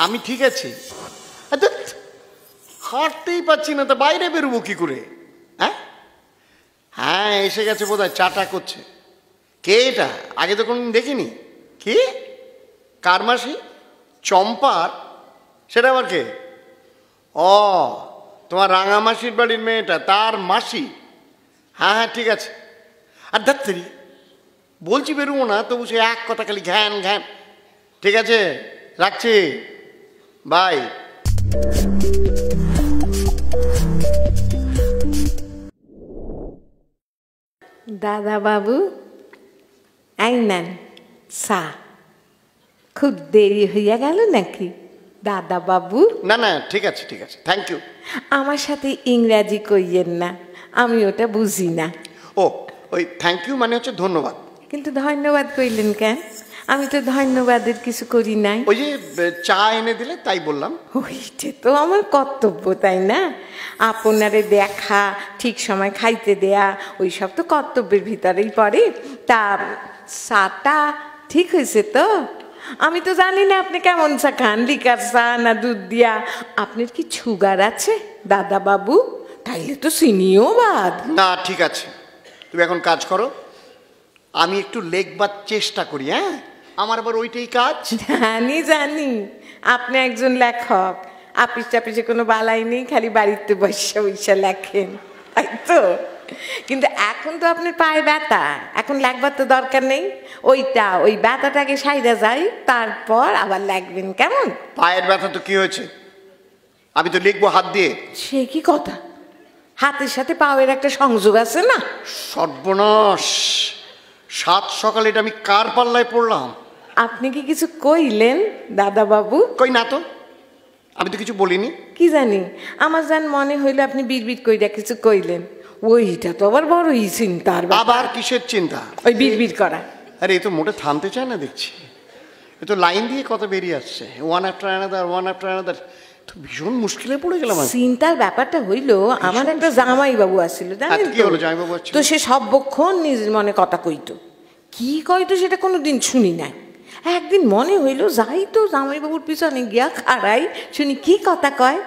আমি ঠিক আছি। আ, ধ্যাৎ, হাঁটতেই পাচ্ছি না তা বাইরে বেরোবো কি করে? হ্যাঁ? হ্যাঁ এসে গেছে বোধ হয় চাটা করছে। কে এটা? আগে তো কোনদিন দেখিনি। কি? কার মাসি? চম্পার? সেটা আবার কে? ও তোমার রাঙামাসির বাড়ির মেয়েটা তার মাসি। হ্যাঁ হ্যাঁ ঠিক আছে। আর ধাত্তারি বলছি বেরোবো না তবু সে এক কথা খালি ঘ্যান ঘ্যান। ঠিক আছে রাখছি। বাই। দাদা বাবু এই নেন চা। খুব দেরি হইয়া গেল নাকি? দাদা বাবু না না ঠিক আছে ঠিক আছে। থ্যাংক ইউ আমার সাথে ইংরাজি কইয়েন না আমি ওটা বুঝি না। ও ওই থ্যাংক ইউ মানে হচ্ছে ধন্যবাদ। কিন্তু ধন্যবাদ কইলেন কেন? আমি তো ধন্যবাদের কিছু করি নাই। ওই যে চা এনে দিলে তাই বললাম। ওইটা তো আমার কর্তব্য তাই না? আপনারে দেখা ঠিক সময় খাইতে দেয়া ওই সব তো কর্তব্যের ভিতরেই পড়ে। তা চাটা ঠিক হয়েছে তো? আমি তো জানি না আপনি কেমন চা খান লিকার চা না দুধ দিয়া। আপনার কি সুগার আছে দাদা বাবু তাইলে তো চিনিও বাদ। না ঠিক আছে। তুমি এখন কাজ করো। আমি একটু লেখবার চেষ্টা করি হ্যাঁ? আমার আবার ওইটাই কাজ? জানি জানি। আপনি একজন লেখক। আপিস টাপিসে কোনো বালাই নেই খালি বাড়িতে বসে বসে লেখেন তাই তো? কিন্তু এখন তো আপনার পায়ে ব্যথা। এখন লেখবার তো দরকার নেই। ওইটা ওই ব্যথাটাকে সাইডা যায় তারপর আবার লাগবেন কেমন? পায়ের ব্যথা তো কি হয়েছে? আমি তো লিখব হাত দিয়ে। সে কি কথা? হাতের সাথে পাওয়ের একটা সংযোগ আছে না? সর্বনাশ! সাত সকালে এটা আমি কার পাল্লায় পড়লাম? আপনি কি কিছু কইলেন দাদা বাবু কই না তো। আমি তো কিছু বলিনি। কি জানি আমার যেন মনে হইল আপনি বিড়বিড় কইরা কিছু কইলেন। ওইটা তো আবার বড় বড়ই চিন্তার। আবার কিসের চিন্তা? ওই বিড়বিড় করা। আরে এ তো মোটে থামতে চায় না দেখছি। এ তো লাইন দিয়ে কত বেরিয়ে আসছে। One after another one after another তো ভীষণ মুশকিলে পড়ে গেলাম চিন্তার ব্যাপারটা হইল আমার একটা জামাই বাবু আসছিল জানেন আচ্ছা, তো? জামাইবাবু তো সে সবক্ষণ নিজের মনে কথা কইতো। কি কইতো সেটা কোনোদিন শুনি নাই। একদিন মনে হইল যাই তো জামাইবাবুর পিছনে গিয়া খাড়াই শুনি কি কথা কয়?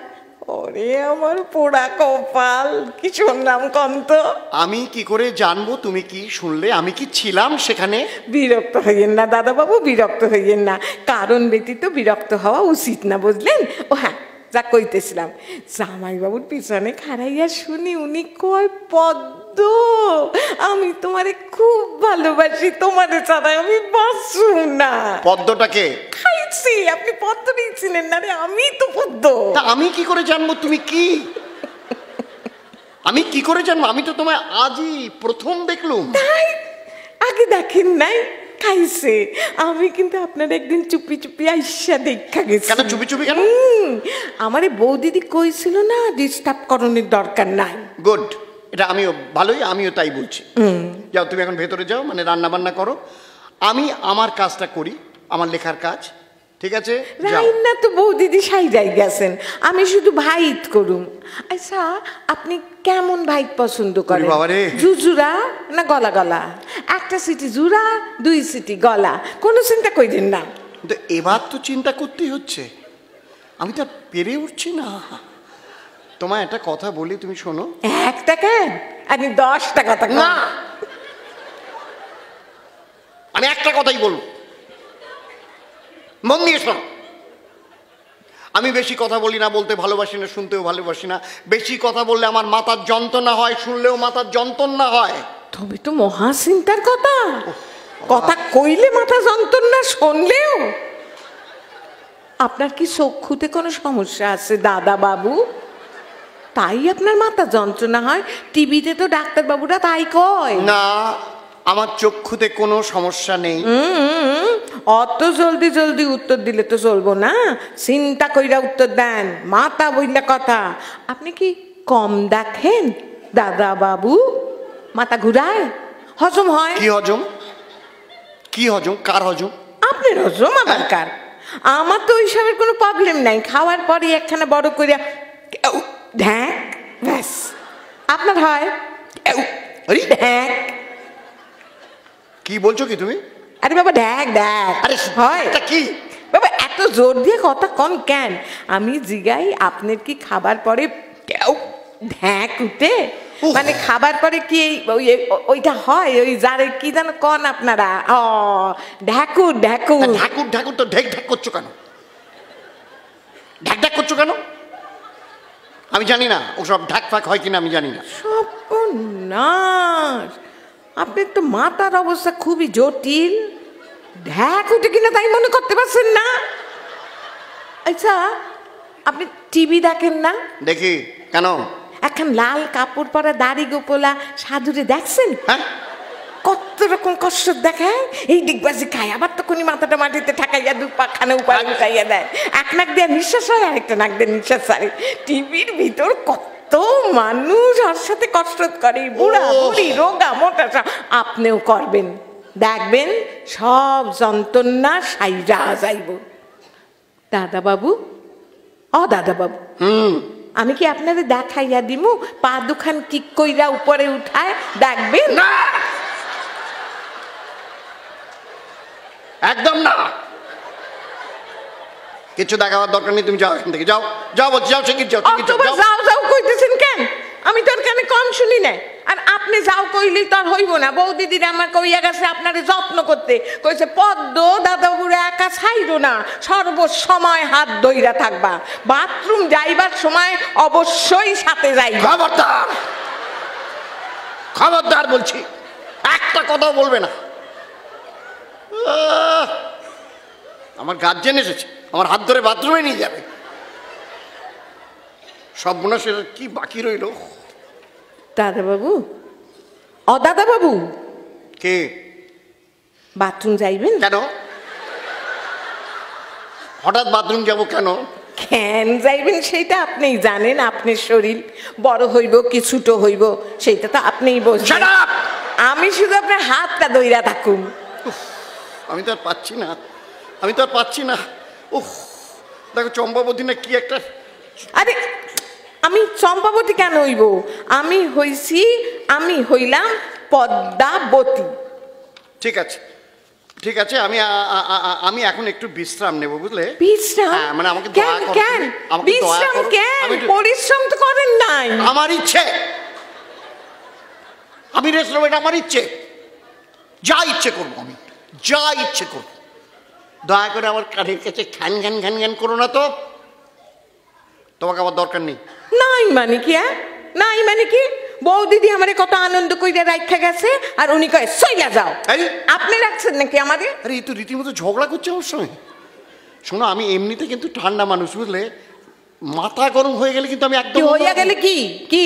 ওরে আমার পোড়া কপাল কি শুনলাম কন্ত? আমি কি করে জানব তুমি কি শুনলে? আমি কি ছিলাম সেখানে? বিরক্ত হইয়েন না দাদাবাবু বিরক্ত হইয়েন না। কারণ ব্যতীত বিরক্ত হওয়া উচিত না বুঝলেন? ও হ্যাঁ যা কইতেছিলাম। জামাইবাবুর পিছনে খাড়াইয়া শুনি উনি কয় পদ্ম। আমি তোমারে খুব ভালোবাসি তোমারে ছাড়া আমি বাঁচু না। পদ্মটাকে খাইছি আপনি পদ্ম নিয়েছিলেন। না রে আমি তো পদ্ম। তা আমি কি করে জানব? তুমি কি? আমি কি করে জানব? আমি তো তোমায় আজই প্রথম দেখলুম। তাই? আগে দেখেন নাই? খাইছে। আমি কিন্তু আপনার একদিন চুপি চুপি আইসা দেখা গেছি। কেন চুপি চুপি কেন? আমারে বৌদিদি কইছিল না ডিস্টার্ব করণের দরকার নাই। গুড এটা আমিও ভালোই আমিও তাই বলছি। যাও তুমি এখন ভেতরে যাও মানে রান্না বান্না করো। আমি আমার কাজটা করি আমার লেখার কাজ। ঠিক আছে? যাও। রাইন না তো বৌদিদি সাইডাই গেছেন আমি শুধু ভাইত করুম। আচ্ছা আপনি কেমন ভাইত পছন্দ করেন? বাবারে। জুজুরা না গলা গলা? একটা সিটি জুরা দুই সিটি গলা। কোনো চিন্তা কইরেন না। কিন্তু এবার তো চিন্তা করতেই হচ্ছে। আমি তো আর পেরে উঠছি না। তোমায় একটা কথা বলি তুমি শোনো। একটা কেন? আপনি দশটা কথা না! আমি একটা কথাই বলব। মন দিয়ে শোনো। আমি বেশি কথা বলি না বলতে ভালোবাসি না শুনতেও ভালোবাসি না। বেশি কথা বললে আমার মাথার যন্ত্রণা হয় শুনলেও মাথার যন্ত্রণা হয়। তবে তো মহা চিন্তার কথা। কথা কইলে মাথা যন্ত্রণা শুনলেও। আপনার কি চক্ষুতে কোনো সমস্যা আছে দাদা বাবু? তাই আপনার মাথা যন্ত্রণা হয়। টিভিতে তো ডাক্তারবাবুরা তাই কয়। না আমার চক্ষুতে কোনো সমস্যা নেই। হুম, অত জলদি জলদি উত্তর দিলে তো চলবো না। চিন্তা কইরা উত্তর দেন মাথা বইলা কথা। আপনি কি কম দেখেন দাদা বাবু মাথা ঘুরায়? হজম হয়? কি হজম? কি হজম? কার হজম? আপনার হজম আবার কার? আমার তো ওইসবের কোনো প্রবলেম নাই। খাওয়ার পরে একখানা বড় করিয়া ঢ্যাক ব্যাস। আপনার হয়? ঢ্যাক। কি বলছো কি তুমি? আরে বাবা ঢ্যাক ঢ্যাক আরে হয়। এটা কি? বাবা এত জোর দিয়ে কথা কন কেন? আমি জিগাই আপনার কি খাবার পরে কেউ ঢ্যাক উঠে? মানে খাবার পরে কি এই- ওই ওই- ওইটা হয়? ওই যারে কি যেন কন আপনারা? ও ঢ্যাকুর ঢ্যাকুর। তা ঢাকুর ঢাকুর তো ঢেক ঢাক করছ কেন? ঢাক ঢাক করছ কেন? আমি জানি না ওসব ঢাক ফাক হয় কিনা আমি জানি না। সব না আপনার তো মাতার অবস্থা খুবই জটিল। ঢ্যাক উঠে কিনা তাই মনে করতে পারছেন না? আচ্ছা আপনি টিভি দেখেন না? দেখি কেন? এখন লাল কাপড় পরা দাড়ি গোপলা সাধুরে দেখছেন? হ্যাঁ। কত রকম কষ্ট দেখায় এই ডিগবাজি খায় আবার তো কোনি মাথাটা মাটিতে ঠাকাইয়া দু পাখানে উপায় উঠাইয়া দেয়। এক নাক দিয়ে নিঃশ্বাস হয় আরেকটা নাক দিয়ে নিঃশ্বাস ছাড়ে টিভির ভিতর কত মানুষ ওর সাথে কসরত করে বুড়া বুড়ি রোগা মোটা। আপনিও করবেন। দেখবেন সব যন্ত্রণা সাইরা যাইব। দাদা বাবু ও দাদা বাবু হুম। আমি কি আপনাদের দেখাইয়া দিমু? পা দুখান কিক কইরা উপরে উঠায় দেখবেন? না! একদম না! কিছু দেখাবার দরকার নেই তুমি যাও এখান থেকে। যাও যাও বলছি যাও যাও, যাও যাও। যাও কইতেছেন কেন? আমি তোর কানে কম শুনি না আর আপনি যাও কইলেই তো আর হইব না। বউ বৌদিদির আমার কইয়া গেছে আপনার যত্ন করতে। কইছে, পদ্ম দাদা বুড়ে একা ছাইরো না। সর্বসময় হাত ধইরা থাকবা। বাথরুম যাইবার সময় অবশ্যই সাথে যাই খবরদার। খবরদার বলছি। একটা কথা বলবে না! আমার গার্জেন এসেছে। আমার হাত ধরে বাথরুমে নিয়ে যাবে। সব মনে কি বাকি রইল? দাদা বাবু ও দাদা বাবু কে? বাথরুম যাইবেন? কেন? হঠাৎ বাথরুম যাব কেন? কেন যাইবেন সেটা আপনিই জানেন আপনার শরীর। বড় হইব কি ছোট হইব সেটা তো আপনিই বলছেন আমি শুধু আপনার হাতটা দইরা থাকুন আমি তো আর পাচ্ছি না আমি তো আর পাচ্ছি না। উফ দেখো চম্পাবতী না কি একটা আরে আমি চম্পাবতী কেন হইব? আমি হইছি আমি হইলাম পদ্মাবতী। ঠিক আছে। ঠিক আছে আমি আমি এখন একটু বিশ্রাম নেব বুঝলে? বিশ্রাম? হ্যাঁ, মানে আমাকে দয়া কেন বিশ্রাম। কেন? পরিশ্রম তো করেন নাই। আমার ইচ্ছে। আমি রেস্ট নেব এটা আমার ইচ্ছে। যা ইচ্ছে করব আমি। যা ইচ্ছে করব। দয়া করে আমার কানের কাছে খ্যান ঘ্যান ঘ্যান ঘ্যান করো না তো। তোমাকে আমার দরকার নেই। নাই মানে কি হ্যাঁ? নাই মানে কি? বউ দিদি আমারে কত আনন্দ কইরা রাখা গেছে আর উনি কয় সইলা যাও! আপনি রাখছেন নাকি আমারে? আরে এই তো রীতিমতো ঝগড়া করছে আমার সঙ্গে। শোনো আমি এমনিতে কিন্তু ঠান্ডা মানুষ বুঝলে? মাথা গরম হয়ে গেলে কিন্তু আমি একদম হইয়া গেলে কি? কি?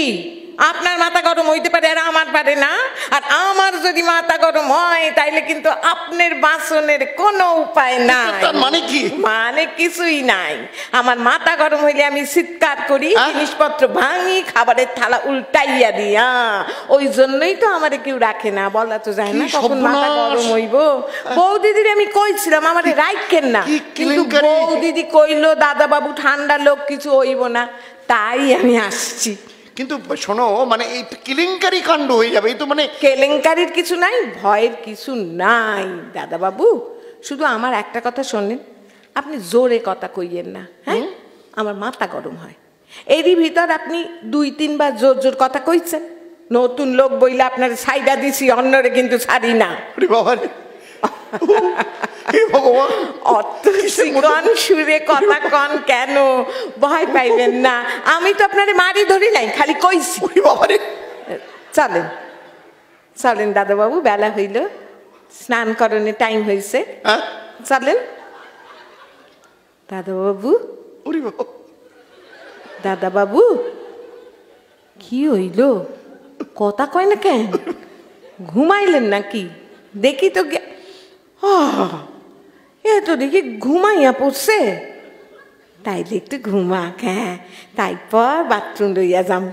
আপনার মাথা গরম হইতে পারে আর আমার পারে না। আর আমার যদি মাথা গরম হয় তাইলে কিন্তু আপনার বাসনের কোনো উপায় নাই। মানে কি? মানে কিছুই নাই। আমার মাথা গরম হইলে আমি চিৎকার করি? জিনিসপত্র ভাঙি খাবারের থালা উল্টাইয়া দিই হ্যাঁ। ওই জন্যই তো আমার কেউ রাখে না বলা তো যায় না কখন মাথা গরম হইব। বৌদিদির আমি কইছিলাম আমারে রাইখেন না। কিন্তু! বৌদিদি কইলো দাদা বাবু ঠান্ডা লোক কিছু হইব না। তাই আমি আসছি। কিন্তু শোনো মানে এই কেলেঙ্কারি কাণ্ড হয়ে যাবে এই তো মানে কেলেঙ্কারির কিছু নাই ভয়ের কিছু নাই দাদা বাবু শুধু আমার একটা কথা শোনেন আপনি জোরে কথা কইয়েন না হ্যাঁ? আমার মাথা গরম হয়। এরই ভিতর আপনি দুই তিনবার জোর জোর কথা কইছেন। নতুন লোক বইলে আপনার সাইডা দিছি অন্যরে কিন্তু ছাড়ি না। বাবা। হে ভগবান অত সুরে কথা কন কেন? ভয় পাইবেন না। আমি তো আপনারে মারি ধরি নাই খালি কইছি। চলেন চলেন দাদাবাবু বেলা হইল। স্নান করণে টাইম হয়েছে হ্যাঁ? চলেন। দাদাবাবু। দাদাবাবু কি হইল? কথা কয় না কেন? ঘুমাইলেন নাকি? দেখি তো এ তো দেখি ঘুমাইয়া পড়ছে। তাইলে একটু ঘুমাক হ্যাঁ। তাইপর বাথরুম লইয়া যাম।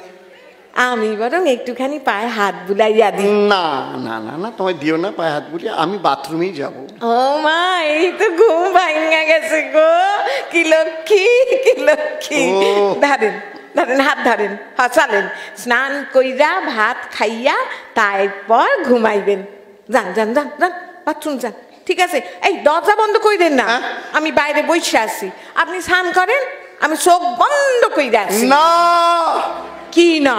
আমি বরং একটুখানি পায়ে হাত বুলাইয়া দিই। না না না না তোমায় দিও না পায়ে হাত বুলিয়ে আমি বাথরুমেই যাব। ও মা এই তো ঘুম ভাঙা গেছে গো। কি লক্ষ্মী কি লক্ষ্মী। ধরেন ধরেন হাত ধরেন চলেন। স্নান কইরা ভাত খাইয়া তারপর ঘুমাইবেন। যান যান যান যান বাথরুম যান। ঠিক আছে? এই দরজা বন্ধ কইরেন না? হ্যাঁ? আমি বাইরে বসে আছি। আপনি স্নান করেন আমি চোখ বন্ধ করে আছি। না! কি না?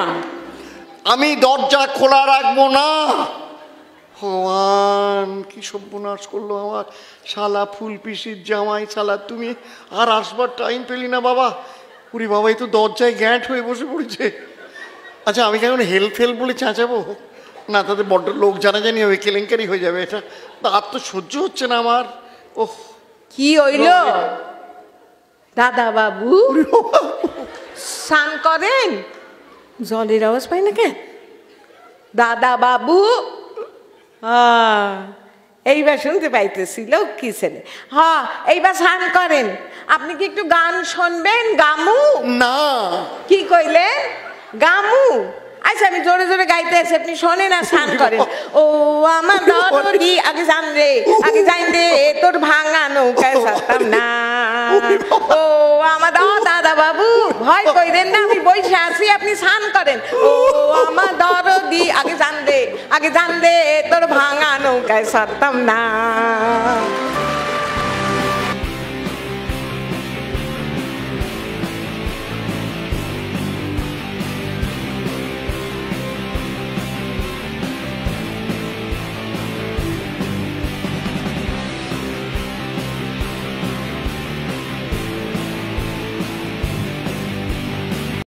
আমি দরজা খোলা রাখব না। ভগবান কি সর্বনাশ করল আমার। শালা ফুল পিসির জামাই শালা তুমি আর আসবার টাইম পেলি না বাবা। উরি বাবা এই তো দরজায় গ্যাঁট হয়ে বসে পড়েছে। আচ্ছা আমি কেমন হেল্প হেল্প বলে চেঁচাবো? না তাদের বড্ড লোক জানাজানি হবে কেলেঙ্কারি হয়ে যাবে এটা। আর তো সহ্য হচ্ছে না আমার। ওহ। কি হইল? দাদা বাবু। স্নান করেন? জলের আওয়াজ পাই না কেন দাদা বাবু এইবার শুনতে পাইতেছি লক্ষ্মী ছেলে। হ এইবার স্নান করেন। আপনি কি একটু গান শুনবেন? গামু? না। কি কইলেন? গামু? আচ্ছা আমি জোরে জোরে গাইতে আছি আপনি শোনেন আর স্নান করেন। ও আমার দরদি আগে জান রে আগে জান রে তোর ভাঙা নৌকায় সারতাম না। ও আমার দ- দাদা বাবু ভয় কইরেন না আমি বসে আছি আপনি স্নান করেন। ও আমার দরদি আগে জান রে আগে জান রে তোর ভাঙা নৌকায় সারতাম না।